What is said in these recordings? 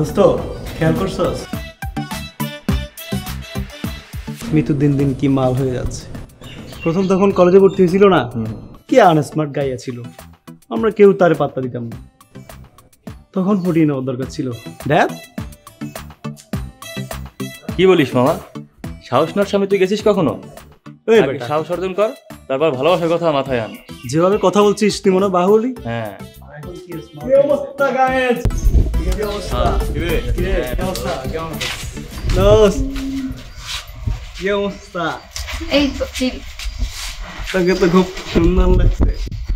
দোস্ত খেয়াল করছস? মিতু দিন দিন কি মাল হয়ে যাচ্ছে। প্রথম তখন কলেজে ভর্তি হয়েছিল না। কি আনস্মার্ট গাইয়া ছিল। আমরা কেউ তারে পাত্তা দিতাম না। তখন ফুটিয়ে নেওয়ার দরকার ছিল। দেখ। কি বলিস মামা? সাহস নর সামনে তুই গেছিস কখনো? সাহস অর্জন কর তারপর ভালোবাসার কথা মাথায় আন। যেভাবে কথা বলছিস তুই মনে হয় বাহুলি হ্যাঁ। কি অবস্থা কিরে কি অবস্থা কেমন দোস্ত কি অবস্থা এই তো ঠিক তোকে তো খুব সুন্দর লাগছে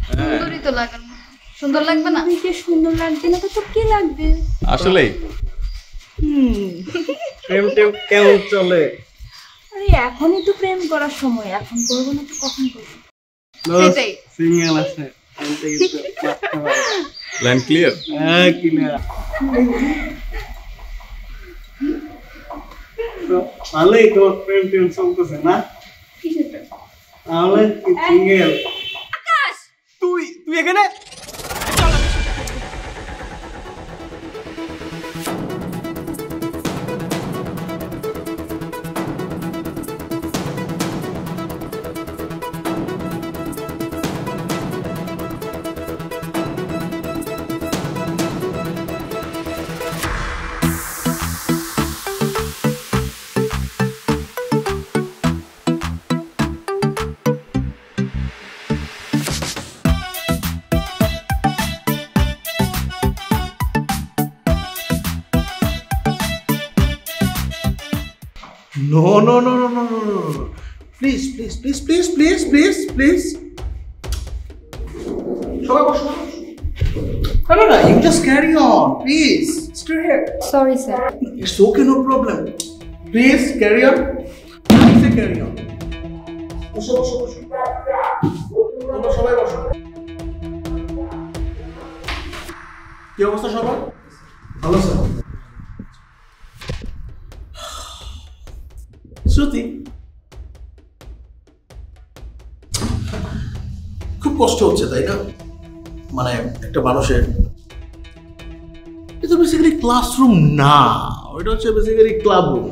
সুন্দরই তো লাগানো সুন্দর লাগবে না কে সুন্দর লাগবে না তো তোর কি লাগবে আসলেই প্রেম টেম কেমন চলে আরে এখনই তো প্রেম করার সময় এখন করব না তো কখন করব সেটাই। সিঙ্গেল আছে। লাইন ক্লিয়ার হ্যাঁ, কি না। তো ভালোই তোমার প্রেম টেম চলতেছে না? তাহলে সিঙ্গেল তুই তুই এখানে? সবাই বসো No, no, no, you just carry on, please. Stay here. Sorry sir It's okay, no problem. Please, carry on. Say carry on. বসো, বসো, বসো। তোমরা সবাই বসো। কি অবস্থা সবার ভালো স্যার শ্রুতি খুব কষ্ট হচ্ছে তাই না মানে একটা মানুষের। এটা বেসিক্যালি ক্লাসরুম না। ওইটা হচ্ছে বেসিক্যালি ক্লাব রুম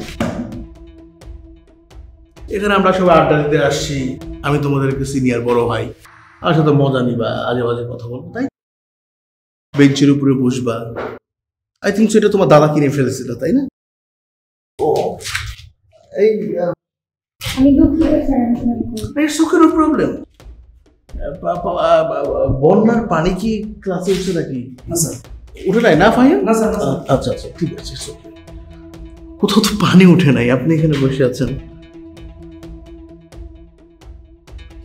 এখানে আমরা সবাই আড্ডা দিতে আসছি। আমি তোমাদেরকে সিনিয়র বড় ভাই। আমার সাথে মজা নিবা আজে বাজে কথা বলব তাই বেঞ্চের উপরে বসবা। আই থিঙ্ক সেটা তোমার দাদা কিনে ফেলেছিল তাই না? ও এই আমি দুঃখিত স্যার প্রবলেম বন্যার পানি কি ক্লাসে উঠছে নাকি? উঠে নাই না ফাইন স্যার, আচ্ছা আচ্ছা ঠিক আছে কোথাও তো পানি উঠে নাই আপনি এখানে বসে আছেন।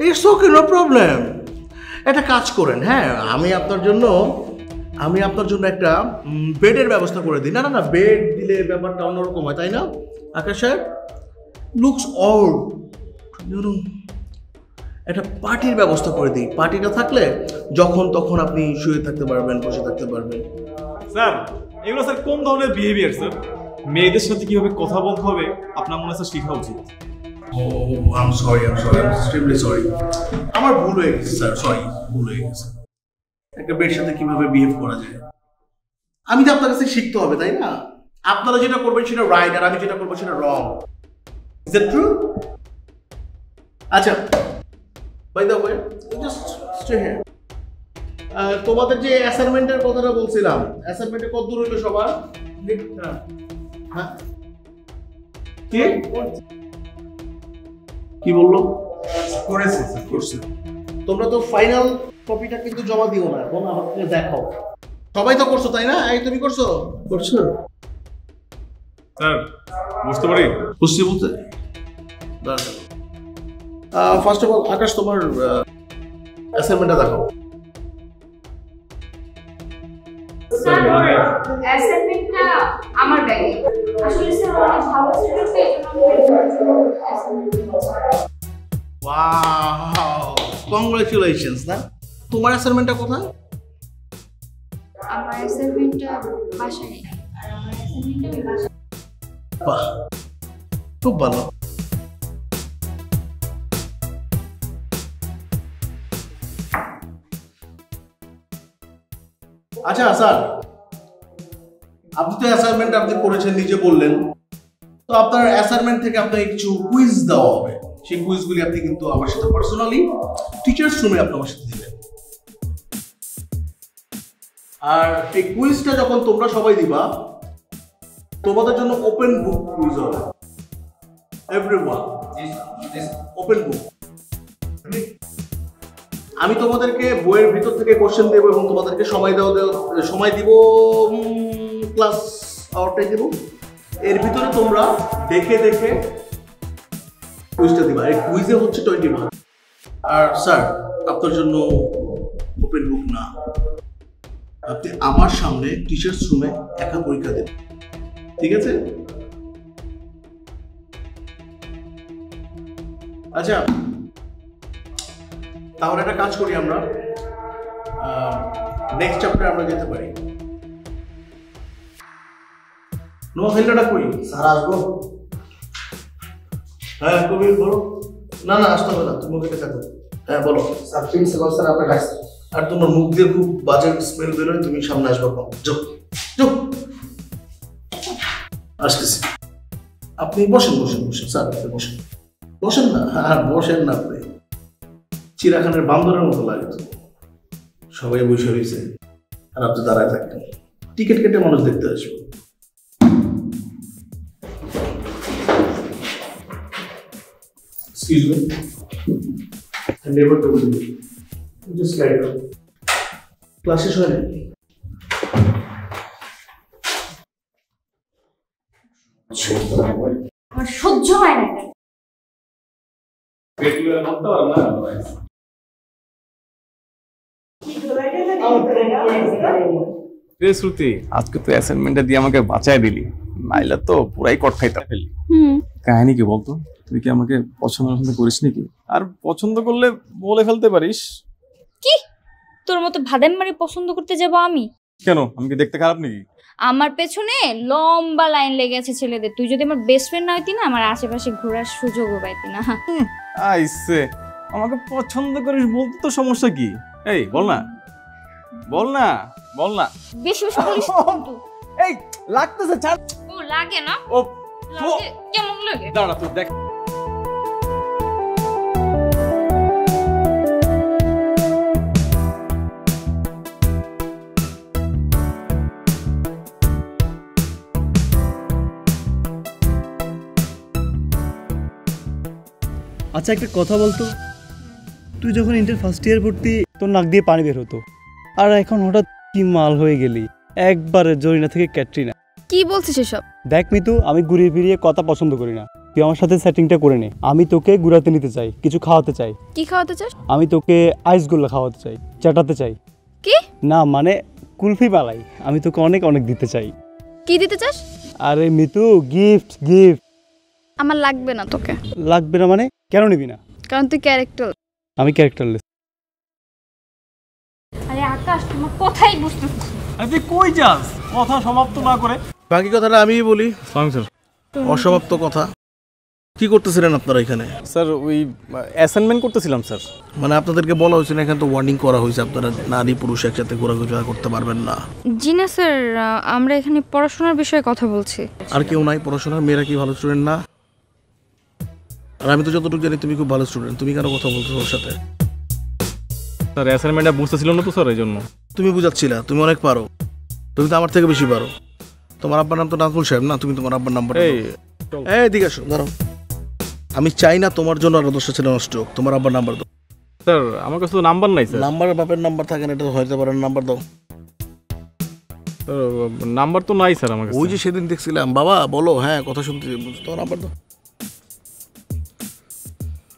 ইটস ওকে নো প্রবলেম একটা কাজ করেন হ্যাঁ আমি আপনার জন্য আমি আপনার জন্য একটা বেডের ব্যবস্থা করে দিই। না না না বেড দিলে ব্যাপারটা অন্যরকম হয় তাই না? আকাশ সাহেব লুকস অল একটা পার্টির ব্যবস্থা করে দিই। পার্টিটা থাকলে যখন তখন আপনি শুয়ে থাকতে পারবেন বসে থাকতে পারবেন। স্যার এগুলো স্যার কোন ধরনের বিহেভিয়ার স্যার? মেয়েদের সাথে কীভাবে কথা বলতে হবে আপনার মনে হয় স্যার শেখা উচিত? ও I'm sorry I'm sorry I'm extremely sorry আমার ভুল হয়ে গেছে স্যার সরি ভুল হয়ে গেছে। একটা মেয়ের সাথে কীভাবে বিহেভ করা যায়? আমি তো আপনার কাছে শিখতে হবে তাই না? আপনারা যেটা করবেন সেটা রাইট আর আমি যেটা করব সেটা রং ইজ দ্যাট ট্রু আচ্ছা by the way just stay here তোমাদের যে অ্যাসাইনমেন্টের কথাটা বলছিলাম অ্যাসাইনমেন্টে কত দূর হইল সবার? হ্যাঁ। কি? কি বলল? করেছে করছে। তোমরা তো ফাইনাল কপিটা কিন্তু জমা দিও না এখন আমাকে দেখাও। সবাই তো করছ তাই না? এই তুমি করছ? করছ স্যার বুঝতে পারি? বুঝছি বলতে ফার্স্ট অফ অল আকাশ তোমার অ্যাসাইনমেন্টটা দেখাও। স্যার অ্যাসাইনমেন্টটা আমার ব্যাগে। আসলে স্যার অনেক ভালো স্টুডেন্ট তো এজন্য ওয়াও কংগ্রাচুলেশনস না? তোমার অ্যাসাইনমেন্টটা কোথায়? আমার অ্যাসাইনমেন্টটা বাসায়। আর আমার অ্যাসাইনমেন্টটা বাহ! খুব ভালো। আচ্ছা স্যার। আপনি তো অ্যাসাইনমেন্ট আপনি করেছেন নিজে বললেন। তো আপনার অ্যাসাইনমেন্ট থেকে আপনাকে কিছু কুইজ দেওয়া হবে। সেই কুইজগুলি আপনি কিন্তু আমার সাথে পার্সোনালি টিচার্স রুমে আপনি আমার সাথে দিবেন। আর এই কুইজটা যখন তোমরা সবাই দিবা তোমাদের জন্য ওপেন বুক কুইজ হবে। এভরিওয়ান ওপেন বুক আমি তোমাদেরকে বইয়ের ভিতর থেকে কোশ্চেন দেবো এবং তোমাদেরকে সময় দেওয়া দেওয়া- সময় দিব ক্লাস আওয়ারটাই দেবো। এর ভিতরে তোমরা দেখে দেখে কুইজটা দিবা। এই কুইজে হচ্ছে টোয়েন্টি মার্ক আর স্যার আপনার জন্য ওপেন বুক না। আপনি আমার সামনে টিচার্স রুমে একা পরীক্ষা দেন ঠিক আছে? আচ্ছা তাহলে একটা কাজ করি আমরা। নেক্সট চ্যাপ্টারে আমরা যেতে পারি। নোয়াখালীটা কই? স্যার আসব। হ্যাঁ কবির বলো। না না আসতে হবে না তুমি ওকে থাকো। হ্যাঁ বলো। স্যার প্রিন্সিপাল স্যার আপনার কাছে আর তোমার মুখ দিয়ে খুব বাজে স্মেল বেরোয় তুমি সামনে আসবে কম যাও যাও। আসতেছি। আপনি বসেন বসেন বসেন। স্যার আপনি বসেন। বসেন না আর বসেন না আপনি। চিড়াখানের বান্দরের মতো লাগে। সবাই বসে রয়েছে আর আপনি দাঁড়ায় থাকতেন টিকিট কেটে মানুষ দেখতে আসবে। Excuse me. Just slide down. Class হয় সহ্য হয় না রে শ্রুতি আজকে তো অ্যাসাইনমেন্টটা দিয়ে আমাকে বাঁচায় দিলি নাইলে তো পুরাই কট খাইতে ফেললি। হুম। কাহিনী কি বলতো? তুই কি আমাকে পছন্দ পছন্দ করিস নাকি? আর পছন্দ করলে বলে ফেলতে পারিস। কি? তোর মতো ভাদেন মারি পছন্দ করতে যাব আমি? কেন? আমি কি দেখতে খারাপ নাকি? আমার পেছনে লম্বা লাইন লেগে আছে ছেলেদের। তুই যদি আমার বেস্ট ফ্রেন্ড না হইতি না আমার আশেপাশে ঘোরার সুযোগও পাইতি না। আইসে। আমাকে পছন্দ করিস বলতে তো সমস্যা কি? এই বল না। বল না বল না। বেশি বেশি বলিস কিন্তু। এই লাগতেছে ছাড়। ও লাগে না? ও লাগে। কেমন লাগে? দাঁড়া তুই দেখ। আচ্ছা একটা কথা বলতো? তুই যখন ইন্টার ফার্স্ট ইয়ার ভর্তি তোর নাক দিয়ে পানি বের হতো। আর এখন হঠাৎ কি মাল হয়ে গেলি? একবারে জরিনা থেকে ক্যাটরিনা। কি বলছিস এসব? দেখ মিতু আমি ঘুরিয়ে ফিরিয়ে কথা পছন্দ করি না। তুই আমার সাথে সেটিংটা করে নে। আমি তোকে ঘুরাতে নিতে চাই কিছু খাওয়াতে চাই। কি খাওয়াতে চাস? আমি তোকে আইসগুলো খাওয়াতে চাই চাটাতে চাই। কি? না মানে কুলফি বালাই। আমি তোকে অনেক অনেক দিতে চাই। কি দিতে চাস? আরে মিতু গিফট গিফট আমার লাগবে না তোকে। লাগবে না মানে? কেন নিবি না? কারণ তুই ক্যারেক্টার আমি ক্যারেক্টারলেস আরে কথাই বুঝতেছিস আরে তুই কই যাস? কথা সমাপ্ত না করে। বাকি কথাটা আমিই বলি। সালাম স্যার। অসমাপ্ত কথা। কি করতেছিলেন আপনারা এখানে? স্যার ওই অ্যাসাইনমেন্ট করতেছিলাম স্যার। মানে আপনাদেরকে বলা হয়েছে এখানে তো ওয়ার্নিং করা হয়েছে আপনারা নারী পুরুষ একসাথে ঘোরাঘুরা করতে পারবেন না। জি না স্যার আমরা এখানে পড়াশোনার বিষয়ে কথা বলছি। আর কেউ নাই পড়াশোনার মেয়েরা কি ভালো স্টুডেন্ট না? আর আমি তো যতটুকু জানি তুমি খুব ভালো স্টুডেন্ট তুমি কেন কথা বলছো ওর সাথে? স্যার অ্যাসাইনমেন্টটা বুঝতেছিল না তো স্যার এই জন্য। তুমি বুঝাচ্ছিলা তুমি অনেক পারো। তুমি তো আমার থেকে বেশি পারো। তোমার আব্বার নাম তো নাজমুল সাহেব না? তুমি তোমার আব্বার নাম্বার এই এই আসো দাঁড়াও। আমি চাই না তোমার জন্য আরও দশটা ছেলে নষ্ট হোক। তোমার আব্বার নাম্বার দাও। স্যার আমার কাছে তো নাম্বার নাই স্যার নাম্বার বাপের নাম্বার থাকে না এটা হইতে পারে নাম্বার দাও। নাম্বার তো নাই স্যার আমার কাছে। ওই যে সেদিন দেখছিলাম বাবা বলো হ্যাঁ কথা শুনতে তোমার নাম্বার দাও।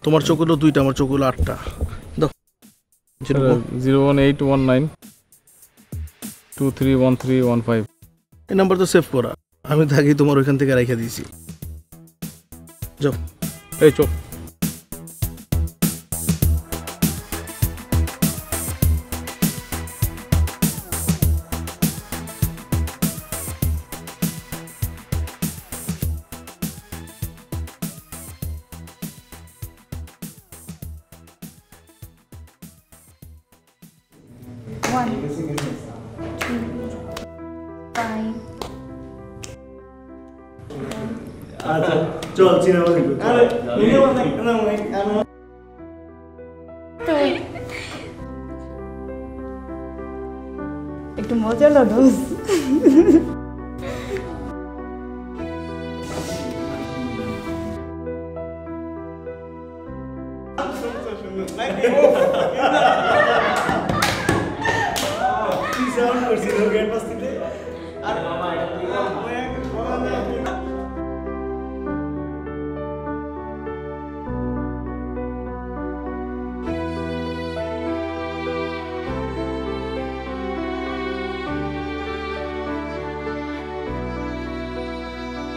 তোমার চোখ হলো দুইটা আমার চোখ হলো আটটা। Zero one eight one nine two three one three one five. এই নাম্বার তো সেভ করা। আমি থাকি তোমার ওইখান থেকে রেখে দিয়েছি। যাও। এই চোখ চল সিনেমা দেখব আরে সিনেমা দেখ না তুই একটু মজা লো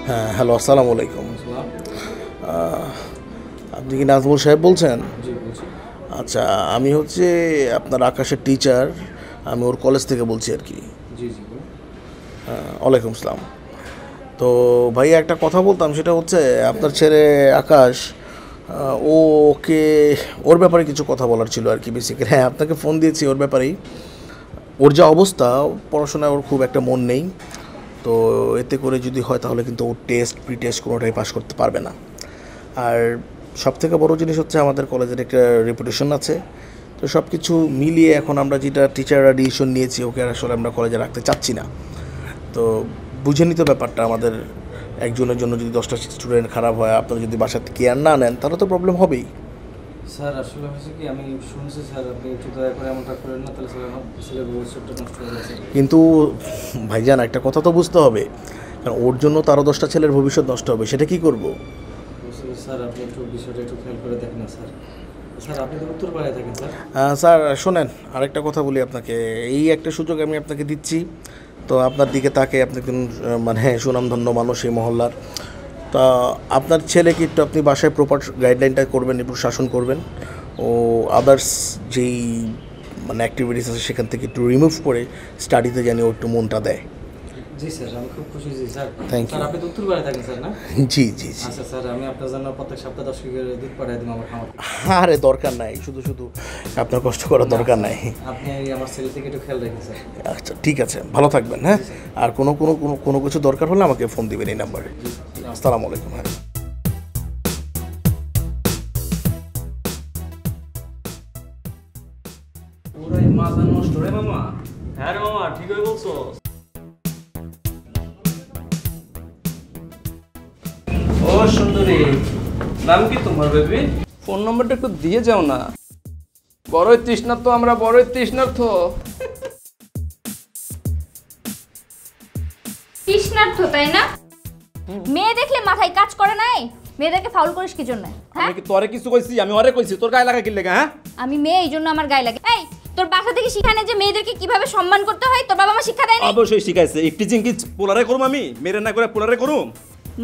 হ্যাঁ হ্যালো আসসালামু আলাইকুম। আপনি কি নাজমুল সাহেব বলছেন? আচ্ছা আমি হচ্ছে আপনার আকাশের টিচার আমি ওর কলেজ থেকে বলছি আর কি। হ্যাঁ, ওয়ালাইকুম আসসালাম। তো ভাই একটা কথা বলতাম সেটা হচ্ছে আপনার ছেলে আকাশ ওকে ওর ব্যাপারে কিছু কথা বলার ছিল আর কি বেসিক্যালি হ্যাঁ আপনাকে ফোন দিয়েছি ওর ব্যাপারেই। ওর যা অবস্থা পড়াশোনায় ওর খুব একটা মন নেই। তো এতে করে যদি হয় তাহলে কিন্তু ও টেস্ট প্রি টেস্ট কোনোটাই পাস করতে পারবে না। আর সব থেকে বড় জিনিস হচ্ছে আমাদের কলেজের একটা রেপুটেশন আছে। তো সব কিছু মিলিয়ে এখন আমরা যেটা টিচাররা ডিসিশন নিয়েছি, ওকে আসলে আমরা কলেজে রাখতে চাচ্ছি না। তো বুঝে নিতে ব্যাপারটা আমাদের একজনের জন্য যদি দশটা স্টুডেন্ট খারাপ হয়, আপনারা যদি বাসাতে কেয়ার না নেন, তাহলে তো প্রবলেম হবেই। স্যার আসলে হয়েছে কি আমি শুনছি স্যার আপনি একটু দয়া করে এমনটা করেন না তাহলে স্যার আমার ছেলের ভবিষ্যৎটা নষ্ট হয়ে যাচ্ছে। কিন্তু ভাইজান একটা কথা তো বুঝতে হবে কারণ ওর জন্য তো আরও দশটা ছেলের ভবিষ্যৎ নষ্ট হবে সেটা কি করব? স্যার আপনি একটু বিষয়টা একটু খেয়াল করে দেখেন না স্যার। স্যার শোনেন আরেকটা কথা বলি আপনাকে। এই একটা সুযোগ আমি আপনাকে দিচ্ছি। তো আপনার দিকে তাকে আপনি একজন মানে সুনামধন্য মানুষ এই মহল্লার। তা আপনার ছেলেকে একটু আপনি বাসায় প্রপার গাইডলাইনটা করবেন, একটু শাসন করবেন? ও আদার্স যেই মানে অ্যাক্টিভিটিস আছে সেখান থেকে একটু রিমুভ করে স্টাডিতে যেন একটু মনটা দেয়। জি স্যার আমি খুব খুশি জি স্যার। Thank স্যার আপনি থাকেন স্যার না? জি জি জি। আচ্ছা স্যার আমি আপনার জন্য প্রত্যেক সপ্তাহে দশ কেজি করে দুধ পাঠাই দিব আমার খামার আরে দরকার নাই। শুধু শুধু আপনার কষ্ট করার দরকার নাই। আপনি আমার ছেলে থেকে একটু খেয়াল রাখেন স্যার। আচ্ছা ঠিক আছে। ভালো থাকবেন হ্যাঁ? আর কোনো কোনো কোনো কোনো কিছু দরকার হলে আমাকে ফোন দিবেন এই নাম্বারে আসসালামু আলাইকুম হ্যাঁ। ওরাই মাথা নষ্ট রে মামা। হ্যাঁ রে মামা ঠিকই বলছো। সুন্দরী। নাম কি তোমার বেবি? ফোন নম্বরটা একটু দিয়ে যাও না। বড়ই তৃষ্ণার্থ আমরা বড়ই তৃষ্ণার্থ। তৃষ্ণার্থ তাই না? মেয়ে দেখলে মাথায় কাজ করে নাই? মেয়েদেরকে ফাউল করিস কি জন্য হ্যাঁ? আমি কি তোরে কিছু কইছি? আমি ওরে কইছি তোর গায়ে লাগা কি লেগে হ্যাঁ? আমি মেয়ে এই জন্য আমার গায়ে লাগে। এই তোর বাসা থেকে শিখানে যে মেয়েদেরকে কীভাবে সম্মান করতে হয়? তোর বাবা মা শিক্ষা দেয় না অবশ্যই শিখাইছে। কি পোলারে করুম আমি মেরে না করে পোলারে করুম।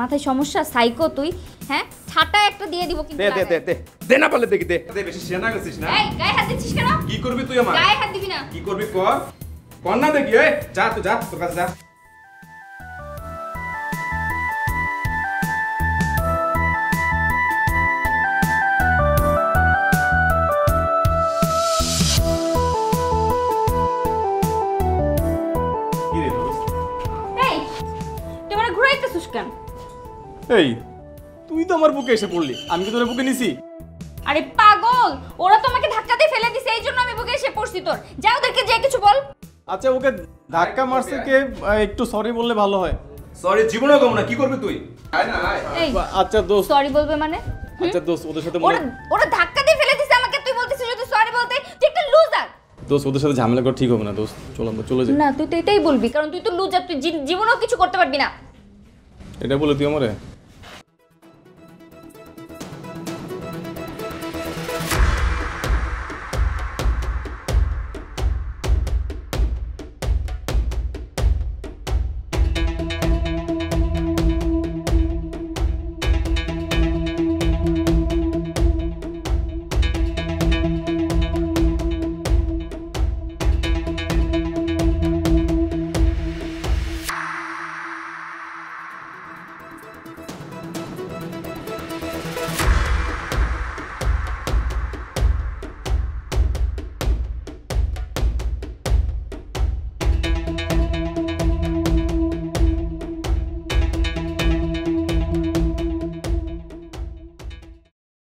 মাথায় সমস্যা সাইকো তুই। হ্যাঁ ছাটা একটা দিয়ে দিব কিন্তু দে দে দে দে। না পারলে দেখি দে। দে বেশি সেনা গেছিস না? এই গায়ে হাত দিছিস কেন? কি করবি তুই আমার? গায়ে হাত দিবি না। কি করবি কর? কর না দেখি এই যা তুই যা তোর কাছে যা। এই তুই তো আমার বুকে এসে পড়লি। আমি কি তোর বুকে নিছি? আরে পাগল ওরা তো আমাকে ধাক্কা দিয়ে ফেলে দিছে এই জন্য আমি বুকে এসে পড়ছি তোর। যা ওদেরকে যে কিছু বল। আচ্ছা ওকে ধাক্কা মারছে কে? একটু সরি বললে ভালো হয়। সরি জীবনে কম না কি করবি তুই? আয় না আয়। এই আচ্ছা দোস্ত। সরি বলবে মানে? আচ্ছা দোস্ত ওদের সাথে ওরা মনে ওরা ধাক্কা দিয়ে ফেলে দিছে আমাকে তুই বলতেছিস যদি সরি বলতে তুই একটা লুজার দোস্ত ওদের সাথে ঝামেলা করা ঠিক হবে না দোস্ত। চলো আমরা চলে যাই। না তুই তো এটাই বলবি কারণ তুই তো লুজার তুই জি- জীবনেও কিছু করতে পারবি না। এটা বলে তুই আমারে।